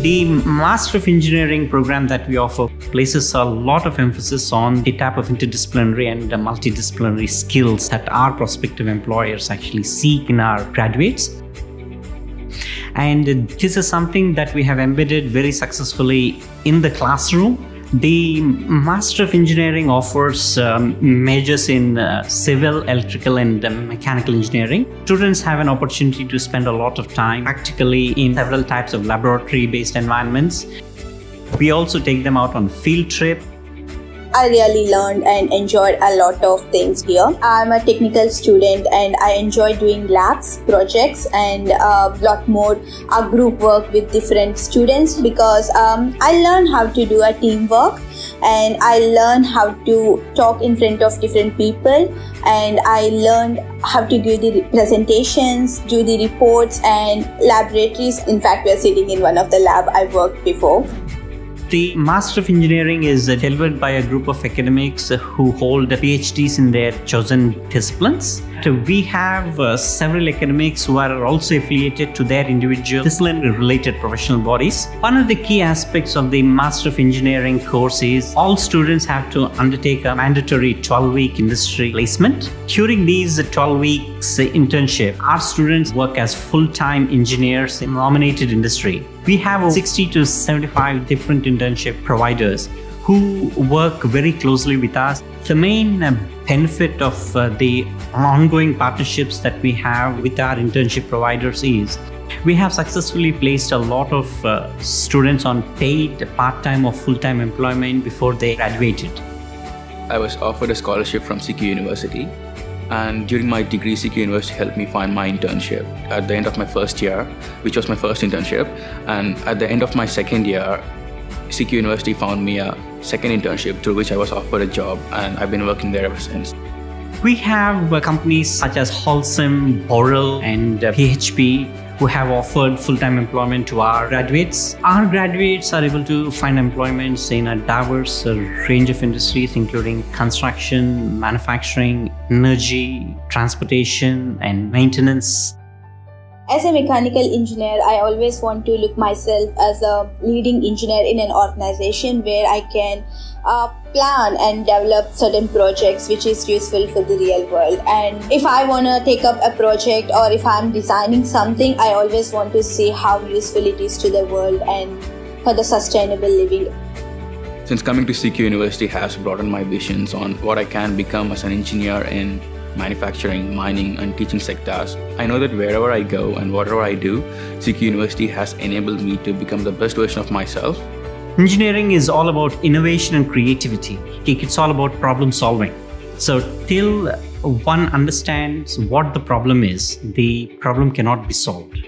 The Master of Engineering program that we offer places a lot of emphasis on the type of interdisciplinary and multidisciplinary skills that our prospective employers actually seek in our graduates. And this is something that we have embedded very successfully in the classroom the Master of Engineering offers um, majors in uh, civil, electrical, and uh, mechanical engineering. Students have an opportunity to spend a lot of time practically in several types of laboratory based environments. We also take them out on field trip I really learned and enjoyed a lot of things here. I'm a technical student and I enjoy doing labs, projects, and a lot more a group work with different students because um, I learned how to do a teamwork and I learned how to talk in front of different people and I learned how to give the presentations, do the reports and laboratories. In fact, we're sitting in one of the lab I worked before. The Master of Engineering is delivered by a group of academics who hold PhDs in their chosen disciplines. We have uh, several academics who are also affiliated to their individual discipline related professional bodies. One of the key aspects of the Master of Engineering course is all students have to undertake a mandatory 12 week industry placement. During these 12 weeks internship, our students work as full time engineers in nominated industry. We have 60 to 75 different internship providers who work very closely with us. The main uh, benefit of uh, the ongoing partnerships that we have with our internship providers is we have successfully placed a lot of uh, students on paid part-time or full-time employment before they graduated. I was offered a scholarship from CQ University and during my degree, CQ University helped me find my internship at the end of my first year, which was my first internship. And at the end of my second year, CQ University found me a second internship through which I was offered a job, and I've been working there ever since. We have uh, companies such as Holcim, Boral, and uh, BHP who have offered full-time employment to our graduates. Our graduates are able to find employments in a diverse uh, range of industries, including construction, manufacturing, energy, transportation, and maintenance. As a mechanical engineer, I always want to look myself as a leading engineer in an organization where I can uh, plan and develop certain projects which is useful for the real world. And if I want to take up a project or if I'm designing something, I always want to see how useful it is to the world and for the sustainable living. Since coming to CQ University has broadened my visions on what I can become as an engineer in manufacturing, mining, and teaching sectors, I know that wherever I go and whatever I do, CQ University has enabled me to become the best version of myself. Engineering is all about innovation and creativity. It's all about problem solving. So, till one understands what the problem is, the problem cannot be solved.